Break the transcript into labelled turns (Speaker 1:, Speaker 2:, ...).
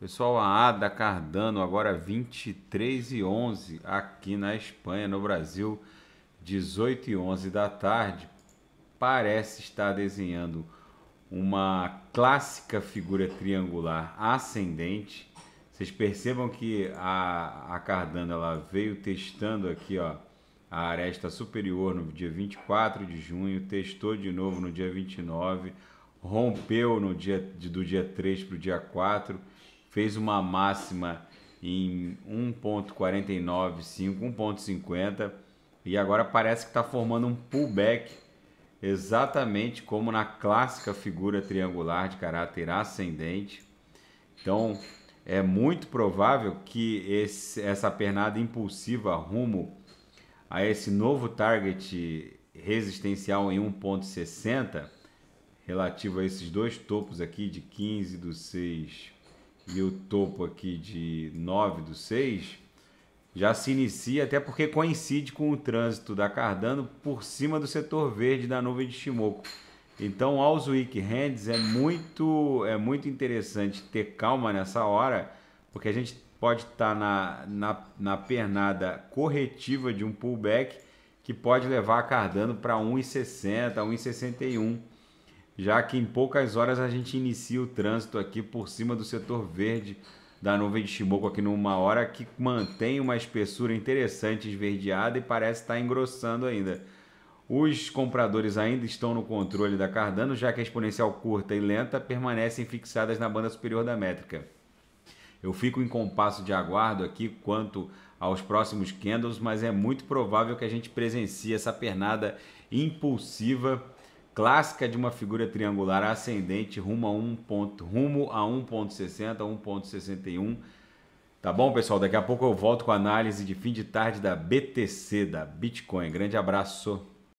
Speaker 1: Pessoal, a ADA Cardano agora 23 e 11 aqui na Espanha, no Brasil, 18 e 11 da tarde. Parece estar desenhando uma clássica figura triangular ascendente. Vocês percebam que a, a Cardano ela veio testando aqui ó, a aresta superior no dia 24 de junho, testou de novo no dia 29, rompeu no dia, do dia 3 para o dia 4 fez uma máxima em 1.495, 1.50 e agora parece que está formando um pullback exatamente como na clássica figura triangular de caráter ascendente. Então é muito provável que esse, essa pernada impulsiva rumo a esse novo target resistencial em 1.60 relativo a esses dois topos aqui de 15 do 6 e o topo aqui de 9 do 6 já se inicia, até porque coincide com o trânsito da Cardano por cima do setor verde da nuvem de Shimoku. Então, aos weak hands é muito, é muito interessante ter calma nessa hora, porque a gente pode estar tá na, na, na pernada corretiva de um pullback que pode levar a Cardano para 1,60, 1,61 já que em poucas horas a gente inicia o trânsito aqui por cima do setor verde da nuvem de Shimoku aqui numa hora que mantém uma espessura interessante esverdeada e parece estar engrossando ainda. Os compradores ainda estão no controle da Cardano, já que a exponencial curta e lenta permanecem fixadas na banda superior da métrica. Eu fico em compasso de aguardo aqui quanto aos próximos candles, mas é muito provável que a gente presencie essa pernada impulsiva clássica de uma figura triangular ascendente rumo a 1 ponto, rumo a 1.60, 1.61. Tá bom, pessoal? Daqui a pouco eu volto com a análise de fim de tarde da BTC, da Bitcoin. Grande abraço.